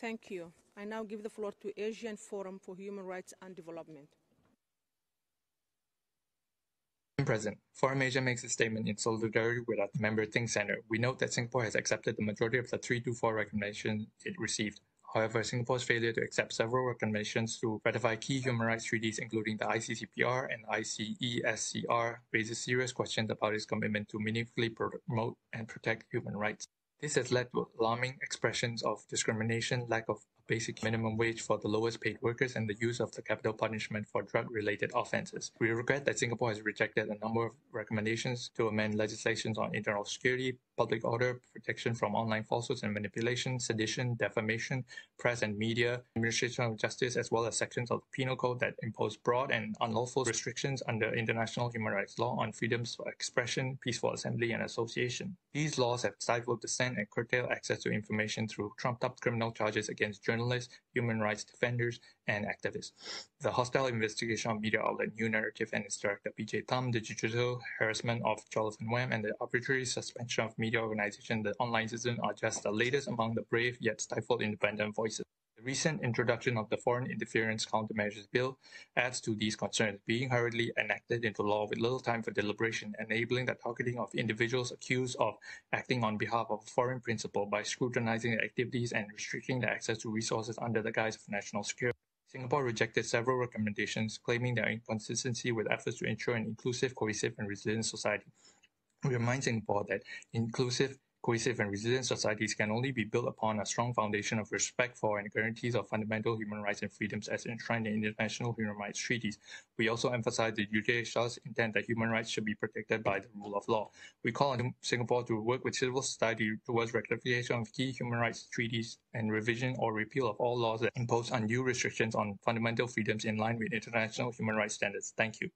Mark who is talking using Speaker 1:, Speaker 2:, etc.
Speaker 1: Thank you. I now give the floor to Asian Forum for Human Rights and Development.
Speaker 2: President, Forum Asia makes a statement in solidarity with our member Think Centre. We note that Singapore has accepted the majority of the 324 recommendations it received. However, Singapore's failure to accept several recommendations to ratify key human rights treaties, including the ICCPR and ICESCR, raises serious questions about its commitment to meaningfully promote and protect human rights. This has led to alarming expressions of discrimination, lack of basic minimum wage for the lowest paid workers, and the use of the capital punishment for drug related offenses. We regret that Singapore has rejected a number of recommendations to amend legislations on internal security, public order, protection from online falsehoods and manipulation, sedition, defamation, press and media, administration of justice, as well as sections of the Penal Code that impose broad and unlawful restrictions under international human rights law on freedoms of expression, peaceful assembly, and association. These laws have stifled dissent and curtailed access to information through trumped up criminal charges against journalists journalists, human rights defenders, and activists. The hostile investigation of media outlet New Naratif and its director PJ Thum, the judicial harassment of Jolovan Wham, and the arbitrary suspension of media organization The Online Citizen are just the latest among the brave yet stifled independent voices. The recent introduction of the Foreign Interference Countermeasures Bill adds to these concerns, being hurriedly enacted into law with little time for deliberation, enabling the targeting of individuals accused of acting on behalf of a foreign principal by scrutinizing their activities and restricting their access to resources under the guise of national security. Singapore rejected several recommendations, claiming their inconsistency with efforts to ensure an inclusive, cohesive, and resilient society. We remind Singapore that inclusive, Cohesive and resilient societies can only be built upon a strong foundation of respect for and guarantees of fundamental human rights and freedoms as enshrined in international human rights treaties. We also emphasize the UDHR's intent that human rights should be protected by the rule of law. We call on Singapore to work with civil society towards ratification of key human rights treaties and revision or repeal of all laws that impose undue restrictions on fundamental freedoms in line with international human rights standards. Thank you.